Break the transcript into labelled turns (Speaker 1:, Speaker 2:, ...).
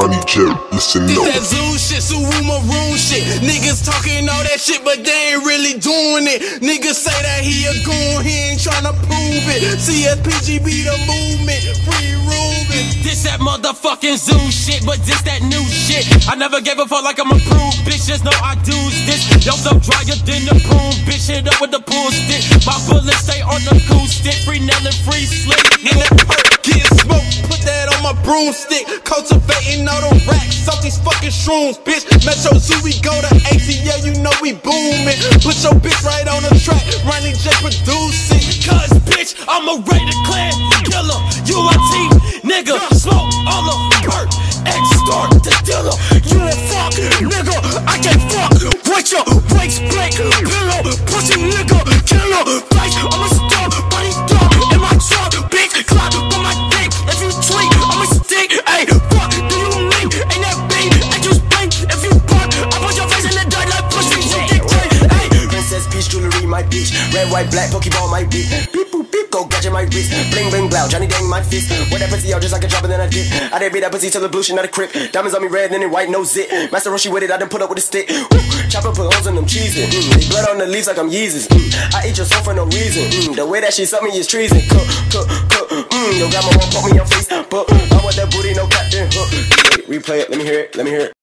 Speaker 1: Listen
Speaker 2: This
Speaker 1: up.
Speaker 2: that zoo shit, Suwu maroon shit. Niggas talking all that shit, but they ain't really doing it. Niggas say that he a goon, he ain't tryna prove it. CSPG be the movement, free Ruben.
Speaker 3: This that motherfucking zoo shit, but this that new shit. I never gave a fuck like I'm approved, bitch. Just know I do this. Yo, so drier than the broom, bitch. Hit up with the pool stick. My bullets stay on the cool stick. Free Nell and free slick.
Speaker 2: Broomstick. Cultivating all the racks off these fucking shrooms, bitch. Metro Zoo, we go to ATL, you know we booming. Put your bitch right on the track, Ronny J producing.
Speaker 3: Cause bitch, I'm a Raider Klan killer. Team, nigga. My bitch.
Speaker 4: Red, white, black, Pokeball, my beat. Beep, boop, beep, go gadget, my wrist. Bling, bling, blow, Johnny Dang, my fist. Wear that pussy out just like a drop and then I dip. I did beat that pussy till the blue shit, not a crip. Diamonds on me red, then it white, no zit. Master Roshi with it, I done put up with a stick. Woo. Chopper put holes in them cheeses. Mm. Blood on the leaves like I'm Yeezus. Mm. I eat your soul for no reason. Mm. The way that she suck me is treason. Cook, cook, cook. Mm. Your grandma won't put me your face. But I want that booty, no captain. Wait, replay it, let me hear it, let me hear it.